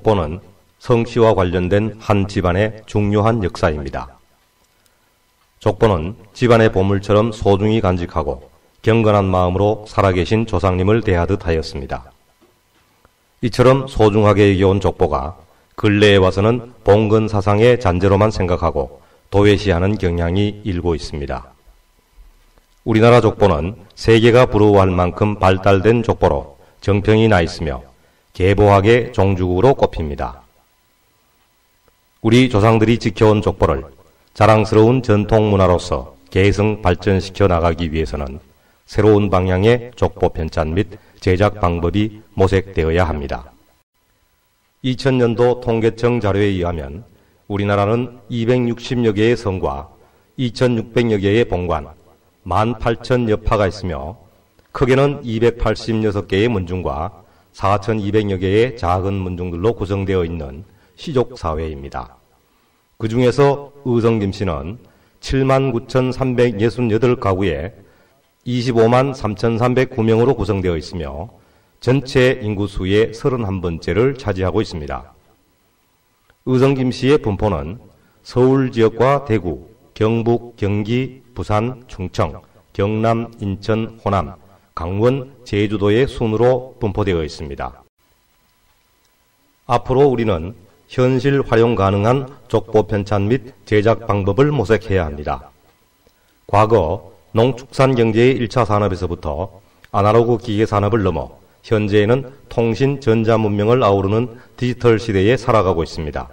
족보는 성씨와 관련된 한 집안의 중요한 역사입니다. 족보는 집안의 보물처럼 소중히 간직하고 경건한 마음으로 살아계신 조상님을 대하듯 하였습니다. 이처럼 소중하게 여겨온 족보가 근래에 와서는 봉건 사상의 잔재로만 생각하고 도외시하는 경향이 일고 있습니다. 우리나라 족보는 세계가 부러워할 만큼 발달된 족보로 정평이 나 있으며 계보학의 종주국으로 꼽힙니다. 우리 조상들이 지켜온 족보를 자랑스러운 전통 문화로서 계승 발전시켜 나가기 위해서는 새로운 방향의 족보 편찬 및 제작 방법이 모색되어야 합니다. 2000년도 통계청 자료에 의하면 우리나라는 260여 개의 성과 2600여 개의 본관, 18,000여 파가 있으며 크게는 286개의 문중과 4,200여 개의 작은 문중들로 구성되어 있는 시족 사회입니다. 그 중에서 의성김 씨는 79,368가구에 25만 3,309명으로 구성되어 있으며 전체 인구 수의 31번째를 차지하고 있습니다. 의성김 씨의 분포는 서울 지역과 대구, 경북, 경기, 부산, 충청, 경남, 인천, 호남, 강원, 제주도의 순으로 분포되어 있습니다. 앞으로 우리는 현실 활용 가능한 족보 편찬 및 제작 방법을 모색해야 합니다. 과거 농축산 경제의 1차 산업에서부터 아날로그 기계 산업을 넘어 현재에는 통신 전자 문명을 아우르는 디지털 시대에 살아가고 있습니다.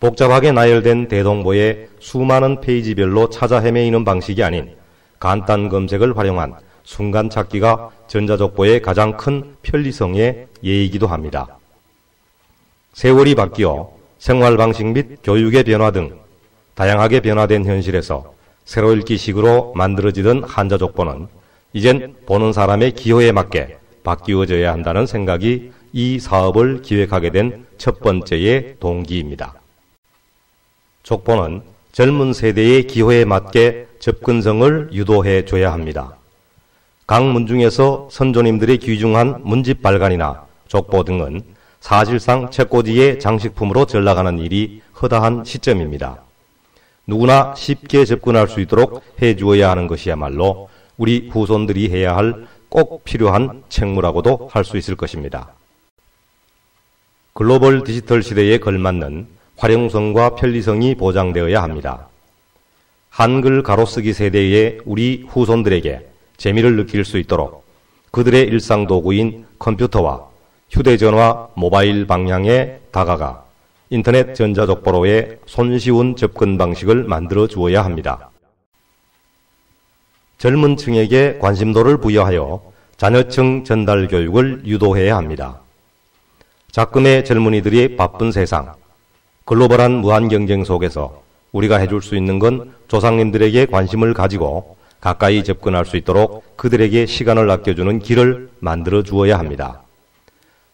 복잡하게 나열된 대동보에 수많은 페이지별로 찾아 헤매이는 방식이 아닌 간단 검색을 활용한 순간 찾기가 전자족보의 가장 큰 편리성의 예이기도 합니다. 세월이 바뀌어 생활 방식 및 교육의 변화 등 다양하게 변화된 현실에서 새로 읽기식으로 만들어지던 한자족보는 이젠 보는 사람의 기호에 맞게 바뀌어져야 한다는 생각이 이 사업을 기획하게 된 첫 번째의 동기입니다. 족보는 젊은 세대의 기호에 맞게 접근성을 유도해 줘야 합니다. 각 문중에서 선조님들이 귀중한 문집 발간이나 족보 등은 사실상 책꽂이의 장식품으로 전락하는 일이 허다한 시점입니다. 누구나 쉽게 접근할 수 있도록 해 주어야 하는 것이야말로 우리 후손들이 해야 할 꼭 필요한 책무라고도 할 수 있을 것입니다. 글로벌 디지털 시대에 걸맞는 활용성과 편리성이 보장되어야 합니다. 한글 가로쓰기 세대의 우리 후손들에게 재미를 느낄 수 있도록 그들의 일상 도구인 컴퓨터와 휴대전화, 모바일 방향에 다가가 인터넷 전자족보로의 손쉬운 접근 방식을 만들어 주어야 합니다. 젊은 층에게 관심도를 부여하여 자녀층 전달 교육을 유도해야 합니다. 작금의 젊은이들이 바쁜 세상, 글로벌한 무한 경쟁 속에서 우리가 해줄 수 있는 건 조상님들에게 관심을 가지고 가까이 접근할 수 있도록 그들에게 시간을 아껴주는 길을 만들어 주어야 합니다.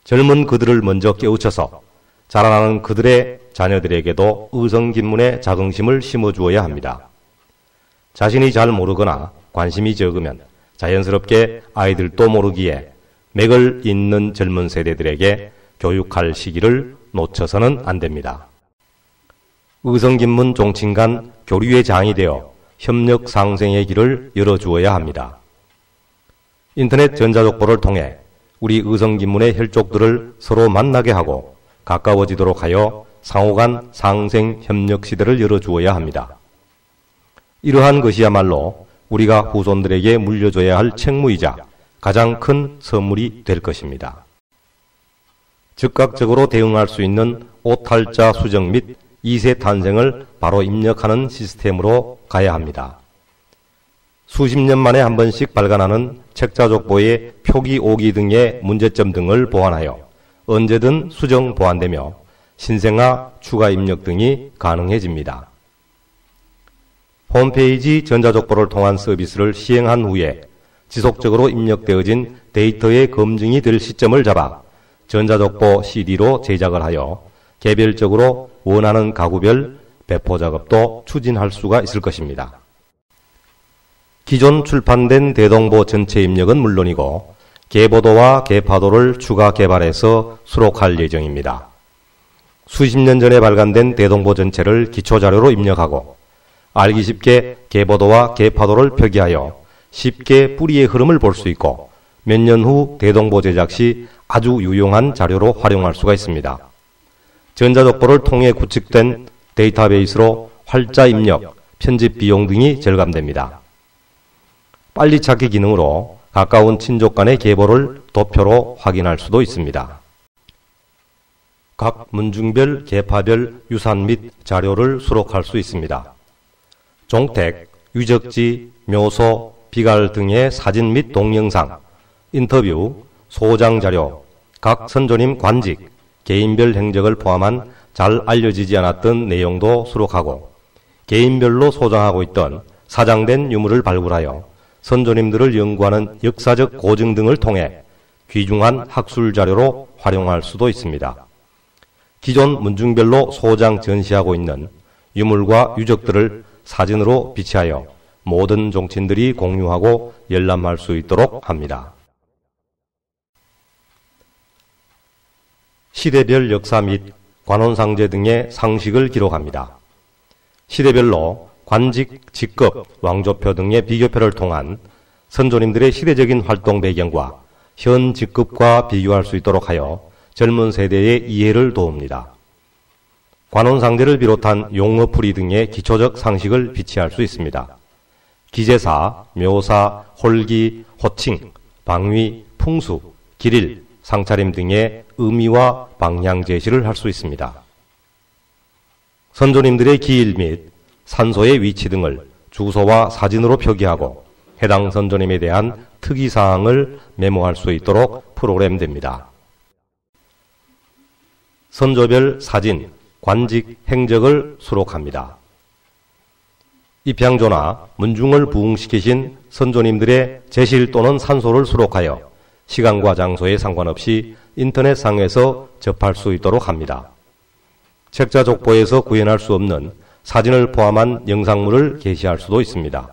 젊은 그들을 먼저 깨우쳐서 자라나는 그들의 자녀들에게도 의성긴문의 자긍심을 심어주어야 합니다. 자신이 잘 모르거나 관심이 적으면 자연스럽게 아이들도 모르기에 맥을 잇는 젊은 세대들에게 교육할 시기를 놓쳐서는 안 됩니다. 의성긴문 종친간 교류의 장이 되어 협력 상생의 길을 열어주어야 합니다. 인터넷 전자족보를 통해 우리 의성긴문의 혈족들을 서로 만나게 하고 가까워지도록 하여 상호간 상생 협력 시대를 열어주어야 합니다. 이러한 것이야말로 우리가 후손들에게 물려줘야 할 책무이자 가장 큰 선물이 될 것입니다. 즉각적으로 대응할 수 있는 오탈자 수정 및 2세 탄생을 바로 입력하는 시스템으로 가야 합니다. 수십 년 만에 한 번씩 발간하는 책자족보의 표기 오기 등의 문제점 등을 보완하여 언제든 수정 보완되며 신생아 추가 입력 등이 가능해집니다. 홈페이지 전자족보를 통한 서비스를 시행한 후에 지속적으로 입력되어진 데이터의 검증이 될 시점을 잡아 전자족보 CD로 제작을 하여 개별적으로 원하는 가구별 배포 작업도 추진할 수가 있을 것입니다. 기존 출판된 대동보 전체 입력은 물론이고 개보도와 개파도를 추가 개발해서 수록할 예정입니다. 수십 년 전에 발간된 대동보 전체를 기초자료로 입력하고 알기 쉽게 개보도와 개파도를 표기하여 쉽게 뿌리의 흐름을 볼 수 있고 몇 년 후 대동보 제작 시 아주 유용한 자료로 활용할 수가 있습니다. 전자족보를 통해 구축된 데이터베이스로 활자 입력, 편집 비용 등이 절감됩니다. 빨리 찾기 기능으로 가까운 친족 간의 계보를 도표로 확인할 수도 있습니다. 각 문중별, 계파별 유산 및 자료를 수록할 수 있습니다. 종택, 유적지, 묘소, 비갈 등의 사진 및 동영상, 인터뷰, 소장 자료, 각 선조님 관직, 개인별 행적을 포함한 잘 알려지지 않았던 내용도 수록하고 개인별로 소장하고 있던 사장된 유물을 발굴하여 선조님들을 연구하는 역사적 고증 등을 통해 귀중한 학술 자료로 활용할 수도 있습니다. 기존 문중별로 소장 전시하고 있는 유물과 유적들을 사진으로 비치하여 모든 종친들이 공유하고 열람할 수 있도록 합니다. 시대별 역사 및 관원상제 등의 상식을 기록합니다. 시대별로 관직, 직급, 왕조표 등의 비교표를 통한 선조님들의 시대적인 활동 배경과 현 직급과 비교할 수 있도록 하여 젊은 세대의 이해를 도웁니다. 관원상제를 비롯한 용어풀이 등의 기초적 상식을 비치할 수 있습니다. 기재사, 묘사, 홀기, 호칭, 방위, 풍수, 길일, 상차림 등의 의미와 방향 제시를 할 수 있습니다. 선조님들의 기일 및 산소의 위치 등을 주소와 사진으로 표기하고 해당 선조님에 대한 특이사항을 메모할 수 있도록 프로그램됩니다. 선조별 사진, 관직, 행적을 수록합니다. 입향조나 문중을 부흥시키신 선조님들의 제실 또는 산소를 수록하여 시간과 장소에 상관없이 인터넷상에서 접할 수 있도록 합니다. 책자 족보에서 구현할 수 없는 사진을 포함한 영상물을 게시할 수도 있습니다.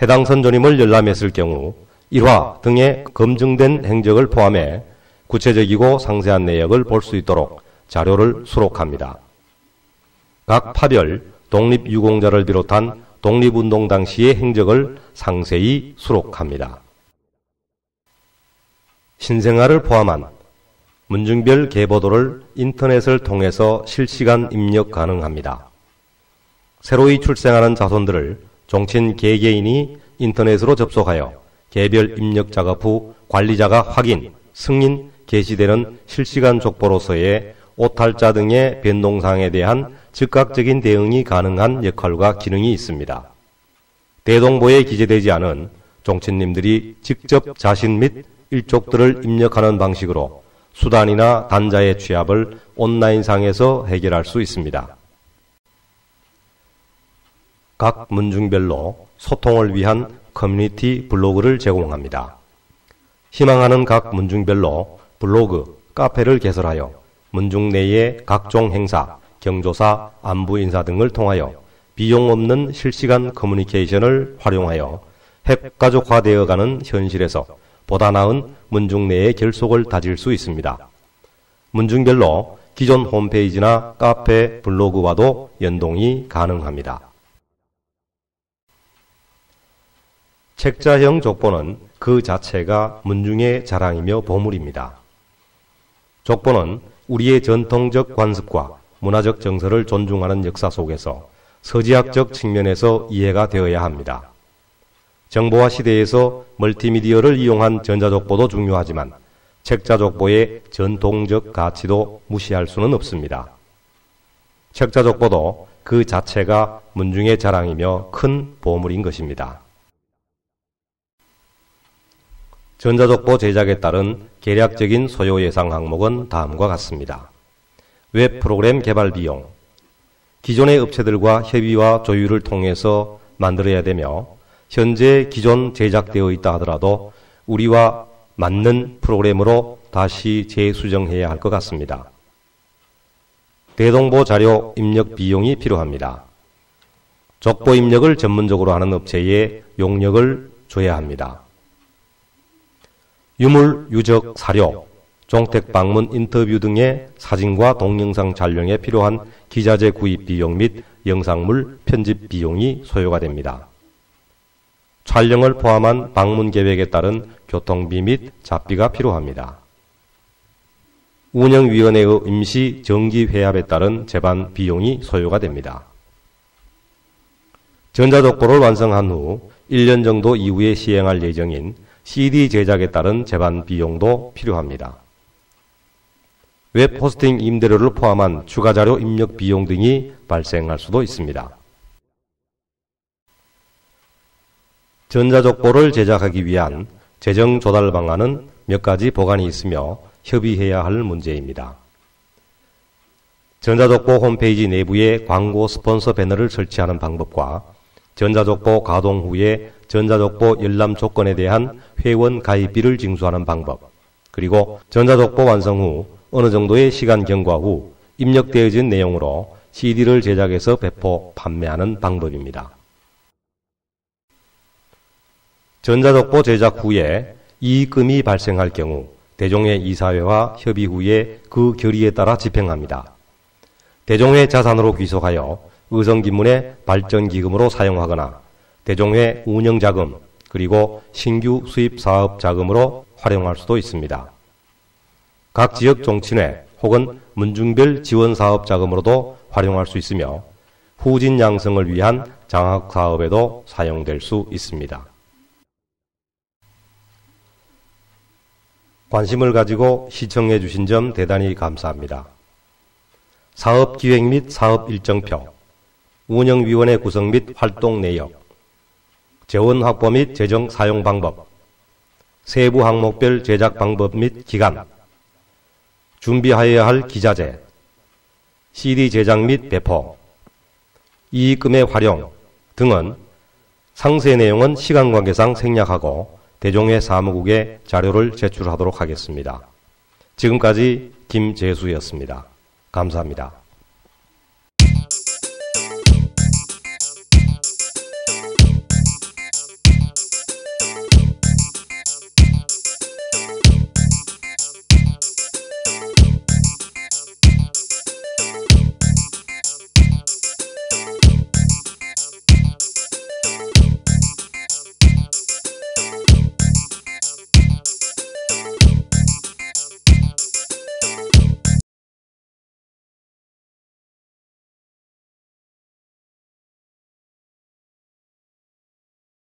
해당 선조님을 열람했을 경우 일화 등의 검증된 행적을 포함해 구체적이고 상세한 내역을 볼 수 있도록 자료를 수록합니다. 각 파별, 독립유공자를 비롯한 독립운동 당시의 행적을 상세히 수록합니다. 신생아를 포함한 문중별 계보도를 인터넷을 통해서 실시간 입력 가능합니다. 새로이 출생하는 자손들을 종친 개개인이 인터넷으로 접속하여 개별 입력 작업 후 관리자가 확인, 승인, 게시되는 실시간 족보로서의 오탈자 등의 변동사항에 대한 즉각적인 대응이 가능한 역할과 기능이 있습니다. 대동보에 기재되지 않은 종친님들이 직접 자신 및 일족들을 입력하는 방식으로 수단이나 단자의 취합을 온라인상에서 해결할 수 있습니다. 각 문중별로 소통을 위한 커뮤니티 블로그를 제공합니다. 희망하는 각 문중별로 블로그, 카페를 개설하여 문중 내의 각종 행사, 경조사, 안부 인사 등을 통하여 비용 없는 실시간 커뮤니케이션을 활용하여 핵가족화되어가는 현실에서 보다 나은 문중 내의 결속을 다질 수 있습니다. 문중별로 기존 홈페이지나 카페, 블로그와도 연동이 가능합니다. 책자형 족보는 그 자체가 문중의 자랑이며 보물입니다. 족보는 우리의 전통적 관습과 문화적 정서를 존중하는 역사 속에서 서지학적 측면에서 이해가 되어야 합니다. 정보화 시대에서 멀티미디어를 이용한 전자족보도 중요하지만 책자족보의 전통적 가치도 무시할 수는 없습니다. 책자족보도 그 자체가 문중의 자랑이며 큰 보물인 것입니다. 전자족보 제작에 따른 계략적인 소요 예상 항목은 다음과 같습니다. 웹 프로그램 개발 비용 기존의 업체들과 협의와 조율을 통해서 만들어야 되며 현재 기존 제작되어 있다 하더라도 우리와 맞는 프로그램으로 다시 재수정해야 할 것 같습니다. 대동보 자료 입력 비용이 필요합니다. 족보 입력을 전문적으로 하는 업체에 용역을 줘야 합니다. 유물, 유적, 사료, 종택 방문 인터뷰 등의 사진과 동영상 촬영에 필요한 기자재 구입 비용 및 영상물 편집 비용이 소요가 됩니다. 촬영을 포함한 방문 계획에 따른 교통비 및 잡비가 필요합니다. 운영위원회의 임시 정기 회합에 따른 재반 비용이 소요가 됩니다. 전자독보를 완성한 후 1년 정도 이후에 시행할 예정인 CD 제작에 따른 재반 비용도 필요합니다. 웹 호스팅 임대료를 포함한 추가 자료 입력 비용 등이 발생할 수도 있습니다. 전자족보를 제작하기 위한 재정 조달 방안은 몇 가지 보관이 있으며 협의해야 할 문제입니다. 전자족보 홈페이지 내부에 광고 스폰서 배너를 설치하는 방법과 전자족보 가동 후에 전자족보 열람 조건에 대한 회원 가입비를 징수하는 방법, 그리고 전자족보 완성 후 어느 정도의 시간 경과 후 입력되어진 내용으로 CD를 제작해서 배포, 판매하는 방법입니다. 전자독보 제작 후에 이익금이 발생할 경우 대종회 이사회와 협의 후에 그 결의에 따라 집행합니다. 대종회 자산으로 귀속하여 의성기문의 발전기금으로 사용하거나 대종회 운영자금 그리고 신규 수입 사업 자금으로 활용할 수도 있습니다. 각 지역 종친회 혹은 문중별 지원 사업 자금으로도 활용할 수 있으며 후진 양성을 위한 장학 사업에도 사용될 수 있습니다. 관심을 가지고 시청해 주신 점 대단히 감사합니다. 사업 기획 및 사업 일정표, 운영위원회 구성 및 활동 내역, 재원 확보 및 재정 사용 방법, 세부 항목별 제작 방법 및 기간, 준비하여야 할 기자재, CD 제작 및 배포, 이익금의 활용 등은 상세 내용은 시간 관계상 생략하고 대종회 사무국에 자료를 제출하도록 하겠습니다. 지금까지 김재수였습니다. 감사합니다.